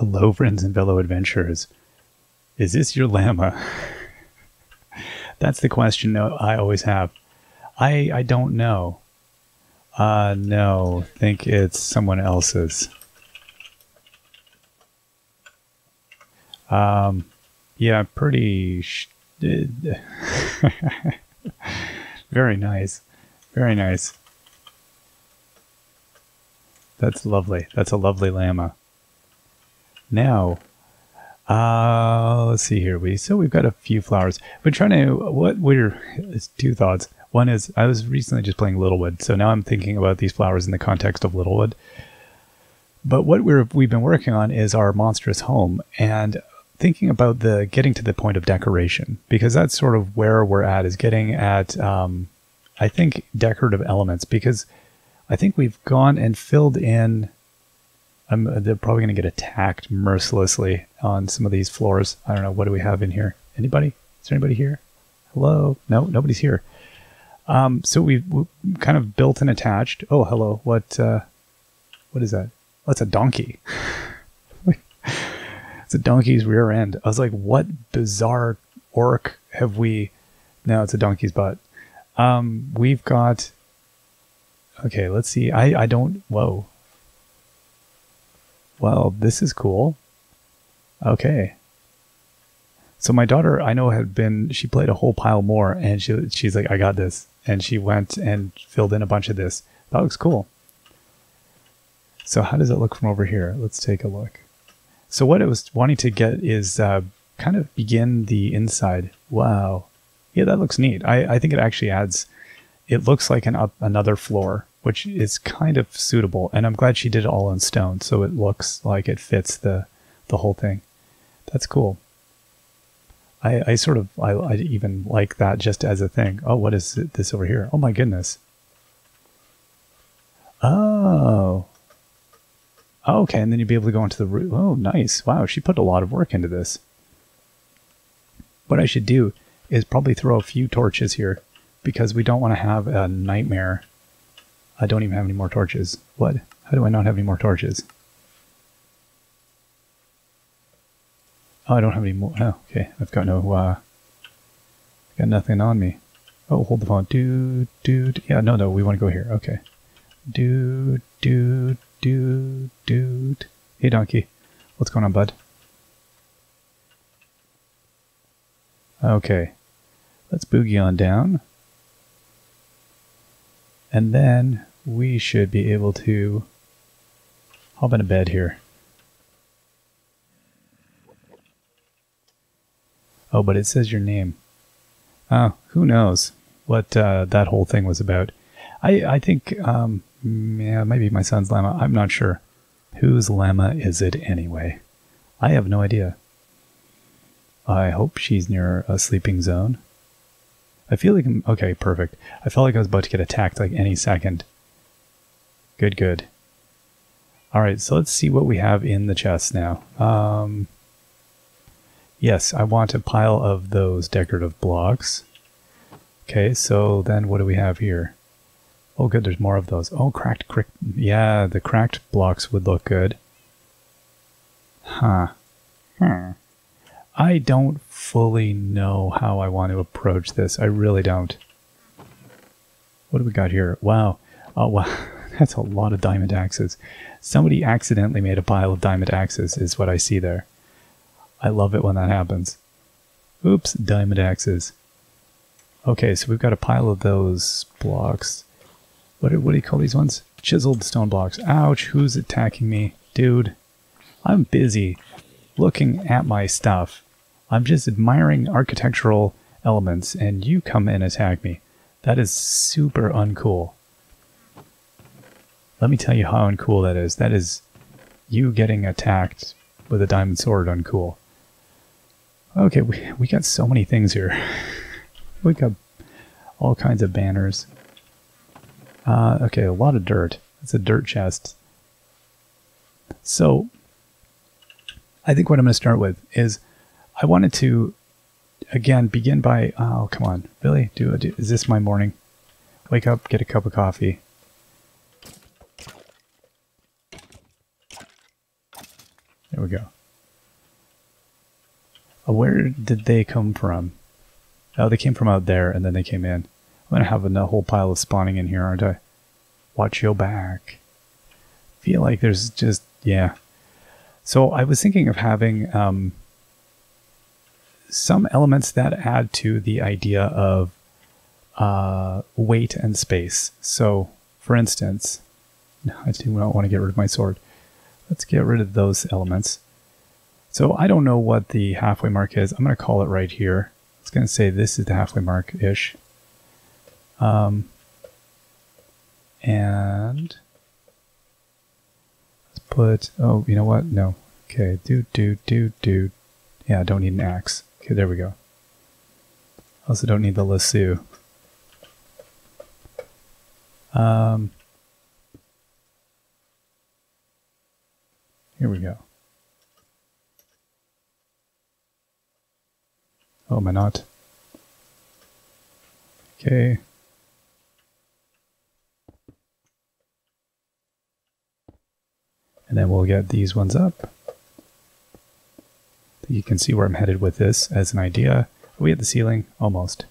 Hello, friends and fellow adventurers. Is this your llama? That's the question I always have. I I don't know. Uh no, think it's someone else's. Um yeah, pretty Very nice. Very nice. That's lovely. That's a lovely llama. Now, uh, let's see here. We so we've got a few flowers. We're trying to what we're it's two thoughts. One is I was recently just playing Littlewood, so now I'm thinking about these flowers in the context of Littlewood. But what we're we've been working on is our monstrous home and thinking about the getting to the point of decoration because that's sort of where we're at is getting at um, I think decorative elements because I think we've gone and filled in. I'm, they're probably going to get attacked mercilessly on some of these floors. I don't know. What do we have in here? Anybody? Is there anybody here? Hello? No, nobody's here. Um, so we've, kind of built and attached. Oh, hello. What? Uh, what is that? Oh, a donkey. it's a donkey's rear end. I was like, what bizarre orc have we? No, it's a donkey's butt. Um, we've got Okay, let's see. I, I don't. Whoa. Well, this is cool. Okay. So my daughter, I know, had been. She played a whole pile more, and she she's like, I got this, and she went and filled in a bunch of this. That looks cool. So how does it look from over here? Let's take a look. So what I was wanting to get is uh, kind of begin the inside. Wow. Yeah, that looks neat. I, I think it actually adds. It looks like an up another floor which is kind of suitable. And I'm glad she did it all in stone, so it looks like it fits the the whole thing. That's cool. I, I sort of I, I even like that just as a thing. Oh, what is this over here? Oh my goodness. Oh. Okay, and then you'd be able to go into the room. Oh, nice. Wow, she put a lot of work into this. What I should do is probably throw a few torches here because we don't want to have a nightmare I don't even have any more torches. What? How do I not have any more torches? Oh, I don't have any more. Oh, okay. I've got no, uh, got nothing on me. Oh, hold the phone. Dude, dude. Yeah, no, no, we want to go here. Okay. Dude, dude, dude, dude. Hey, donkey. What's going on, bud? Okay. Let's boogie on down. And then we should be able to hop in a bed here. Oh, but it says your name. Oh, who knows what uh, that whole thing was about. I, I think, um, yeah, maybe my son's llama. I'm not sure. Whose llama is it anyway? I have no idea. I hope she's near a sleeping zone. I feel like I'm, okay, perfect. I felt like I was about to get attacked like any second. Good, good. All right, so let's see what we have in the chest now. Um, yes, I want a pile of those decorative blocks. Okay, so then what do we have here? Oh, good, there's more of those. Oh, cracked crick. Yeah, the cracked blocks would look good. Huh. Hmm. I don't fully know how I want to approach this. I really don't. What do we got here? Wow. Oh, wow. That's a lot of diamond axes. Somebody accidentally made a pile of diamond axes, is what I see there. I love it when that happens. Oops, diamond axes. Okay, so we've got a pile of those blocks. What, what do you call these ones? Chiseled stone blocks. Ouch, who's attacking me? Dude, I'm busy looking at my stuff. I'm just admiring architectural elements, and you come and attack me. That is super uncool. Let me tell you how uncool that is. That is you getting attacked with a diamond sword uncool. Okay, we, we got so many things here. we got all kinds of banners. Uh, okay, a lot of dirt. It's a dirt chest. So, I think what I'm going to start with is I wanted to, again, begin by, oh, come on, Billy, do, do is this my morning? Wake up, get a cup of coffee, There we go. Uh, where did they come from? Oh, they came from out there, and then they came in. I'm going to have a whole pile of spawning in here, aren't I? Watch your back. feel like there's just, yeah. So I was thinking of having um, some elements that add to the idea of uh, weight and space. So, for instance, I do not want to get rid of my sword. Let's get rid of those elements. So I don't know what the halfway mark is. I'm going to call it right here. It's going to say this is the halfway mark-ish. Um, and let's put, oh, you know what? No. Okay, do, do, do, do. Yeah, I don't need an axe. Okay, there we go. Also don't need the lasso. Um, here we go. Oh, I not? Okay. And then we'll get these ones up. You can see where I'm headed with this as an idea. Are we at the ceiling? Almost.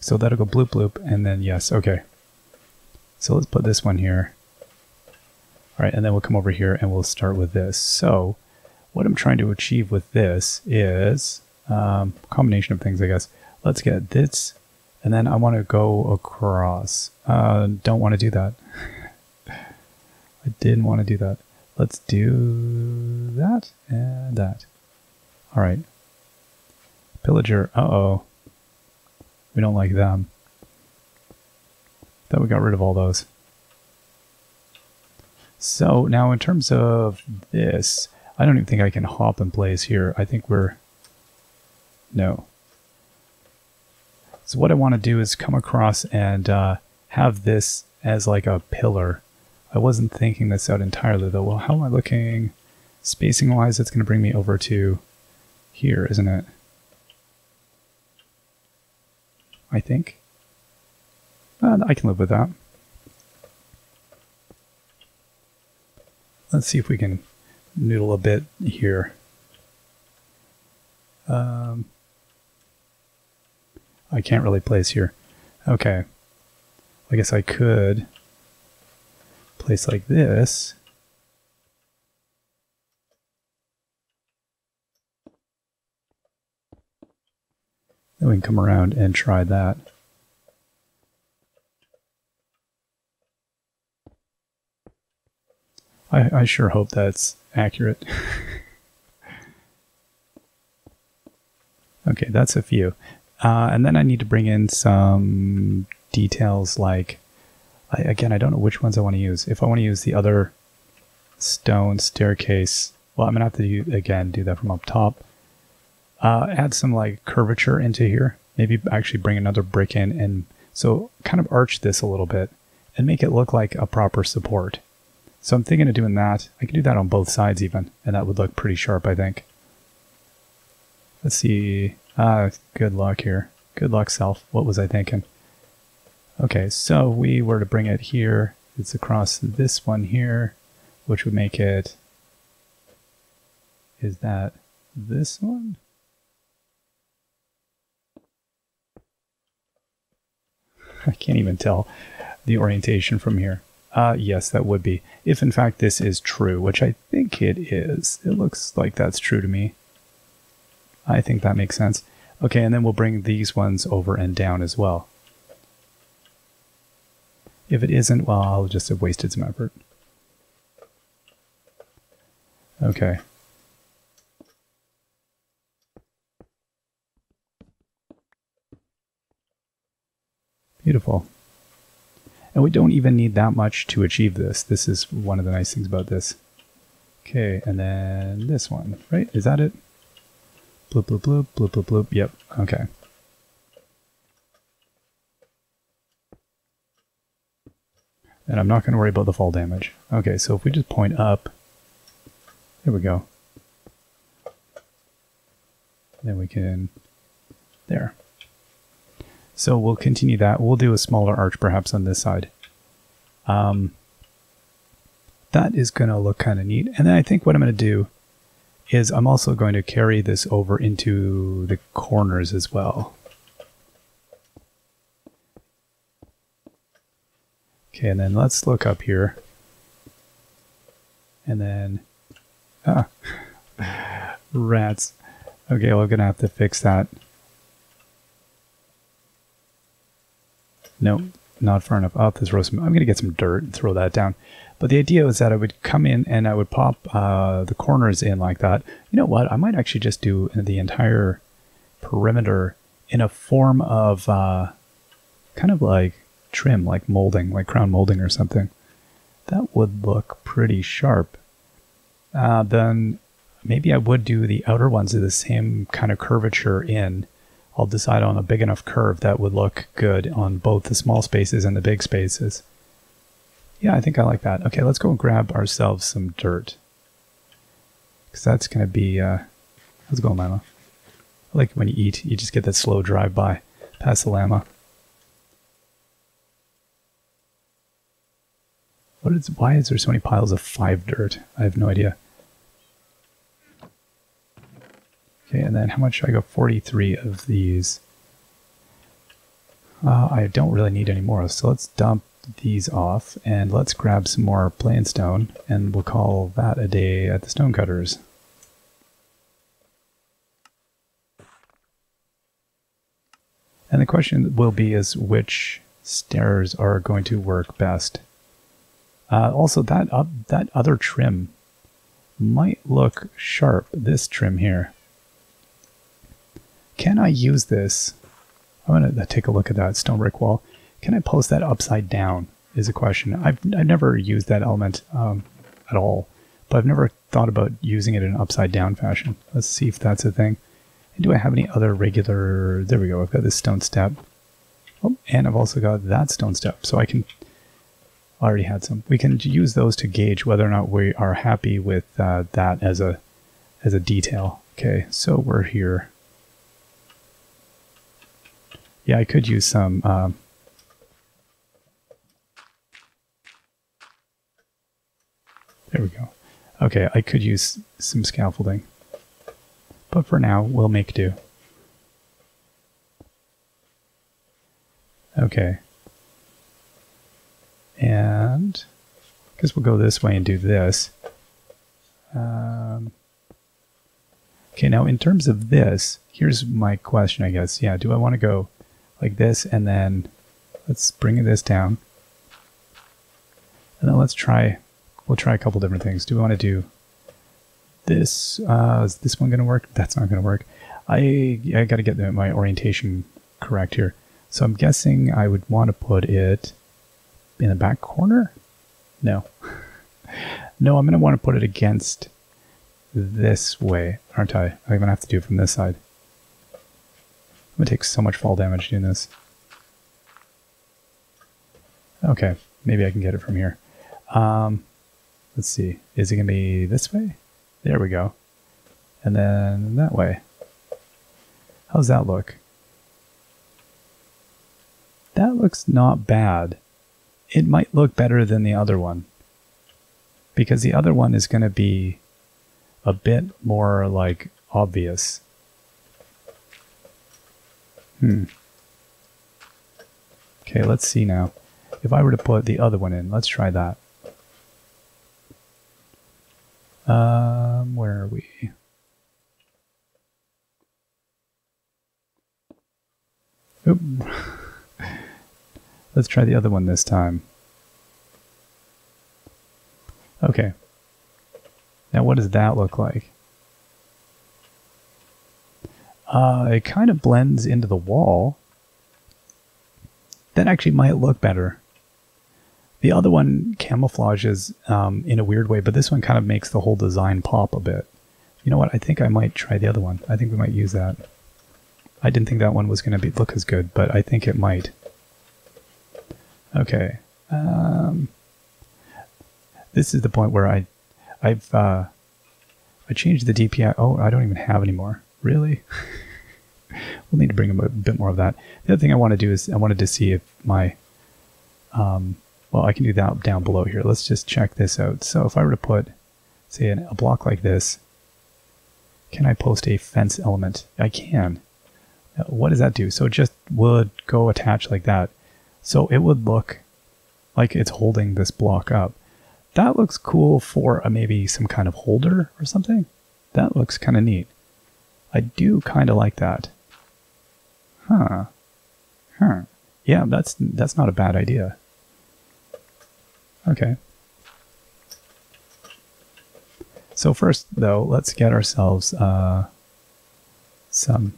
So that'll go bloop bloop, and then yes, okay. So let's put this one here. All right, and then we'll come over here and we'll start with this. So what I'm trying to achieve with this is um, combination of things, I guess. Let's get this, and then I want to go across. Uh, don't want to do that. I didn't want to do that. Let's do that and that. All right. Pillager. Uh-oh. We don't like them. Thought we got rid of all those. So now in terms of this, I don't even think I can hop in place here. I think we're... No. So what I want to do is come across and uh, have this as like a pillar. I wasn't thinking this out entirely though. Well, how am I looking spacing wise? It's going to bring me over to here, isn't it? I think. Uh, I can live with that. Let's see if we can noodle a bit here. Um, I can't really place here. Okay. I guess I could place like this. Then we can come around and try that. I, I sure hope that's accurate. okay, that's a few. Uh, and then I need to bring in some details like, I, again, I don't know which ones I want to use. If I want to use the other stone staircase, well, I'm going to have to, do, again, do that from up top. Uh, add some like curvature into here. Maybe actually bring another brick in and so kind of arch this a little bit and make it look like a proper support. So I'm thinking of doing that. I can do that on both sides even, and that would look pretty sharp, I think. Let's see. Ah, good luck here. Good luck, self. What was I thinking? Okay, so we were to bring it here. It's across this one here, which would make it... Is that this one? I can't even tell the orientation from here. Uh, yes, that would be. If in fact this is true, which I think it is. It looks like that's true to me. I think that makes sense. Okay, and then we'll bring these ones over and down as well. If it isn't, well, I'll just have wasted some effort. Okay. Beautiful. And we don't even need that much to achieve this. This is one of the nice things about this. Okay, and then this one, right? Is that it? Bloop, bloop, bloop, bloop, bloop, bloop. Yep, okay. And I'm not going to worry about the fall damage. Okay, so if we just point up, there we go. Then we can, there. So we'll continue that. We'll do a smaller arch perhaps on this side. Um, that is going to look kind of neat. And then I think what I'm going to do is I'm also going to carry this over into the corners as well. Okay, and then let's look up here. And then, ah, rats. Okay, we're going to have to fix that. Nope, not far enough. Oh, this some, I'm going to get some dirt and throw that down. But the idea was that I would come in and I would pop uh, the corners in like that. You know what? I might actually just do the entire perimeter in a form of uh, kind of like trim, like molding, like crown molding or something. That would look pretty sharp. Uh, then maybe I would do the outer ones of the same kind of curvature in. I'll decide on a big enough curve that would look good on both the small spaces and the big spaces. Yeah, I think I like that. Okay, let's go and grab ourselves some dirt. Because that's going to be... Uh, how's it going, Llama? I like when you eat, you just get that slow drive by past the llama. What is, why is there so many piles of five dirt? I have no idea. Okay, and then how much? I go? 43 of these. Uh, I don't really need any more, so let's dump these off and let's grab some more plain stone and we'll call that a day at the stonecutters. And the question will be is which stairs are going to work best. Uh, also, that up, that other trim might look sharp, this trim here. Can I use this? I'm going to take a look at that stone brick wall. Can I post that upside down is a question. I've, I've never used that element um, at all, but I've never thought about using it in an upside down fashion. Let's see if that's a thing. And do I have any other regular... There we go. I've got this stone step. Oh, and I've also got that stone step. So I can already had some. We can use those to gauge whether or not we are happy with uh, that as a as a detail. Okay, so we're here. Yeah, I could use some. Um, there we go. Okay, I could use some scaffolding. But for now, we'll make do. Okay. And guess we'll go this way and do this. Um, okay, now in terms of this, here's my question, I guess. Yeah, do I want to go like this and then let's bring this down. And then let's try, we'll try a couple different things. Do we want to do this? Uh, is this one going to work? That's not going to work. I, I got to get my orientation correct here. So I'm guessing I would want to put it in the back corner? No. no, I'm going to want to put it against this way, aren't I? I'm going to have to do it from this side. I'm to take so much fall damage doing this. Okay, maybe I can get it from here. Um, let's see. Is it to be this way? There we go. And then that way. How's that look? That looks not bad it might look better than the other one because the other one is going to be a bit more like obvious. Hmm. Okay, let's see now. If I were to put the other one in, let's try that. Um, where are we? Oop. Let's try the other one this time. Okay. Now what does that look like? Uh, it kind of blends into the wall. That actually might look better. The other one camouflages um, in a weird way, but this one kind of makes the whole design pop a bit. You know what? I think I might try the other one. I think we might use that. I didn't think that one was going to be look as good, but I think it might. Okay. Um, this is the point where I, I've, uh, I changed the DPI. Oh, I don't even have anymore. Really? we'll need to bring a bit more of that. The other thing I want to do is I wanted to see if my, um, well, I can do that down below here. Let's just check this out. So if I were to put, say, a block like this, Can I post a fence element? I can. Uh, What does that do? So it just would go attach like that. So it would look like it's holding this block up. That looks cool for a, maybe some kind of holder or something. That looks kind of neat. I do kind of like that. Huh. Huh. Yeah, that's that's not a bad idea. Okay. So first, though, let's get ourselves uh, some.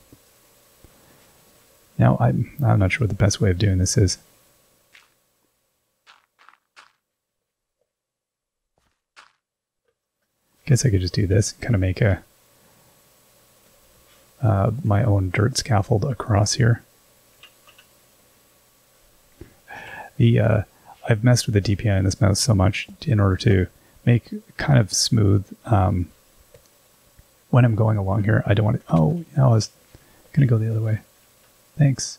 Now, I'm I'm not sure what the best way of doing this is. Guess I could just do this, kind of make a uh, my own dirt scaffold across here. The uh, I've messed with the DPI in this mouse so much in order to make kind of smooth um, when I'm going along here. I don't want to. Oh, I was gonna go the other way. Thanks.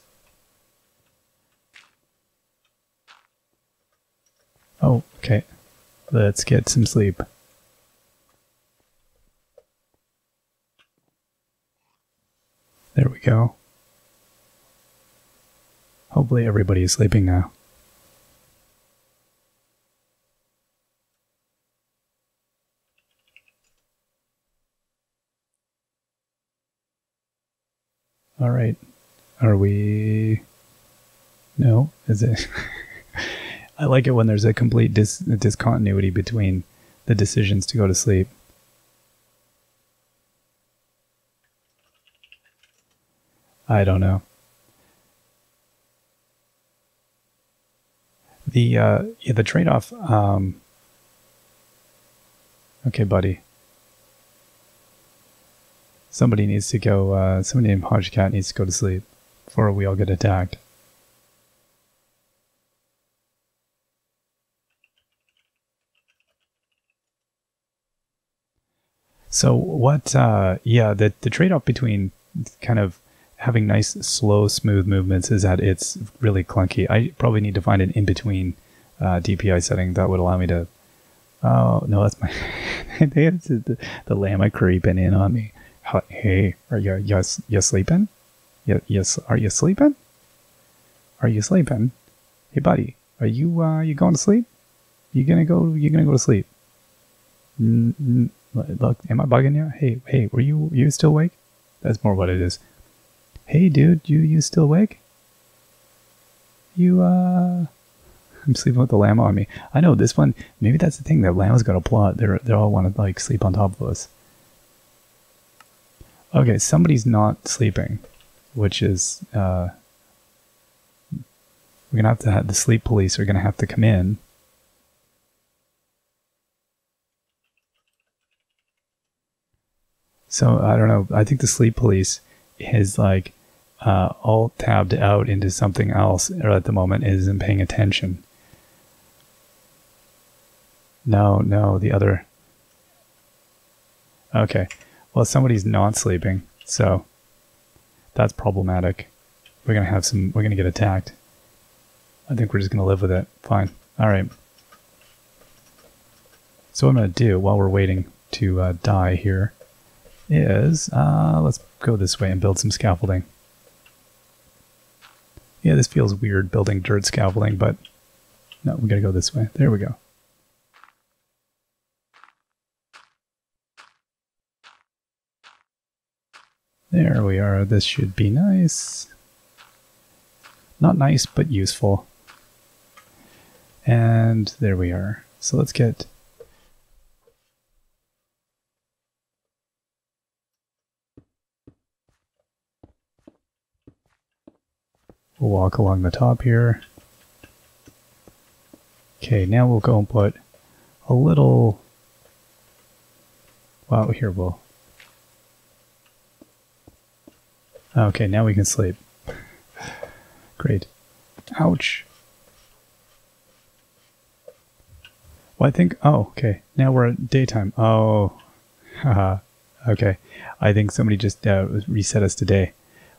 Oh, okay. Let's get some sleep. There we go. Hopefully everybody is sleeping now. All right. Are we? No, is it? I like it when there's a complete dis- discontinuity between the decisions to go to sleep. I don't know. The uh, yeah, the trade-off. Um, okay, buddy. Somebody needs to go. Uh, somebody named Hodgecat needs to go to sleep before we all get attacked. So what? Uh, yeah, the the trade off between kind of having nice, slow, smooth movements is that it's really clunky. I probably need to find an in between uh, DPI setting that would allow me to. Oh no, that's my. the, the llama creeping in on me. Hey, are you you, you sleeping? You, yes, are you sleeping? Are you sleeping? Hey, buddy, are you uh, you going to sleep? You gonna go? You gonna go to sleep? Look, am I bugging you? Hey, hey, were you you still awake? That's more what it is. Hey, dude, you you still awake? You uh, I'm sleeping with the llama on me. I know this one. Maybe that's the thing. That llama's got a plot. They're they all want to like sleep on top of us. Okay, somebody's not sleeping, which is uh, we're gonna have to have the sleep police are gonna have to come in. So I don't know. I think the sleep police is like uh, all tabbed out into something else or at the moment. Isn't paying attention. No, no, the other. Okay. Well, somebody's not sleeping, so that's problematic. We're gonna have some. We're gonna get attacked. I think we're just gonna live with it. Fine. All right. So what I'm gonna do while we're waiting to uh, die here is uh, let's go this way and build some scaffolding. Yeah, this feels weird building dirt scaffolding, but no, we gotta go this way. There we go. There we are. This should be nice. Not nice, but useful. And there we are. So let's get... We'll walk along the top here. Okay, now we'll go and put a little... Wow, here we'll Okay, now we can sleep. Great. Ouch. Well, I think. Oh, okay. Now we're at daytime. Oh, haha. okay. I think somebody just uh, reset us today,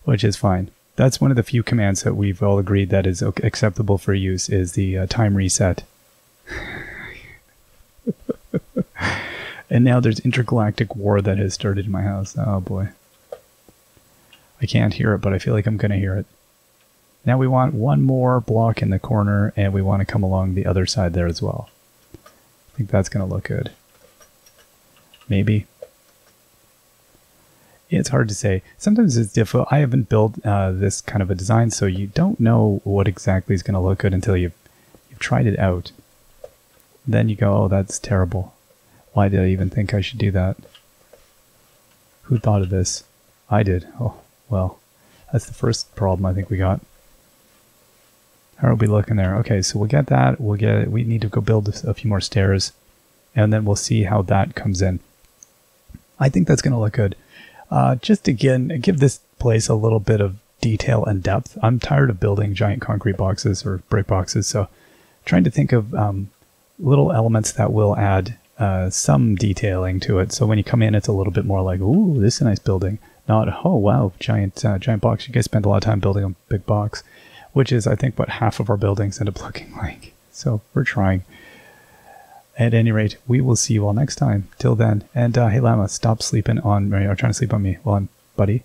which is fine. That's one of the few commands that we've all agreed that is acceptable for use is the uh, time reset. And now there's intergalactic war that has started in my house. Oh boy. I can't hear it, but I feel like I'm going to hear it. Now we want one more block in the corner, and we want to come along the other side there as well. I think that's going to look good. Maybe. It's hard to say. Sometimes it's difficult. I haven't built uh, this kind of a design, so you don't know what exactly is going to look good until you've, you've tried it out. Then you go, oh, that's terrible. Why did I even think I should do that? Who thought of this? I did. Oh, well, that's the first problem I think we got. How are we looking there? Okay, so we'll get that. We'll get. We need to go build a few more stairs, and then we'll see how that comes in. I think that's going to look good. Uh, just again, give this place a little bit of detail and depth. I'm tired of building giant concrete boxes or brick boxes, so trying to think of um, little elements that will add uh, some detailing to it. So when you come in, it's a little bit more like, ooh, this is a nice building. Not, oh wow, giant uh, giant box. You guys spend a lot of time building a big box, which is I think what half of our buildings end up looking like. So we're trying. At any rate, we will see you all next time. Till then, and uh, hey Llama, stop sleeping on me or trying to sleep on me. Well, I'm buddy.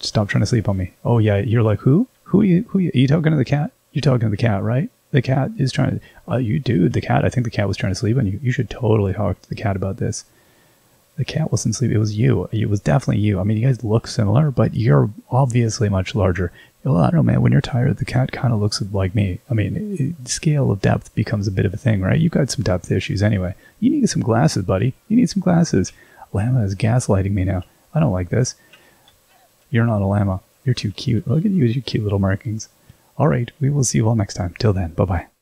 Stop trying to sleep on me. Oh yeah, you're like who? Who are you? Who are you? Are you talking to the cat? You're talking to the cat, right? The cat is trying to. Uh, you dude, the cat. I think the cat was trying to sleep on you. You should totally talk to the cat about this. The cat wasn't sleeping. It was you. It was definitely you. I mean, you guys look similar, but you're obviously much larger. Well, I don't know, man. When you're tired, the cat kind of looks like me. I mean, it, scale of depth becomes a bit of a thing, right? You've got some depth issues anyway. You need some glasses, buddy. You need some glasses. Llama is gaslighting me now. I don't like this. You're not a llama. You're too cute. Look at you with your cute little markings. All right, we will see you all next time. Till then, bye bye.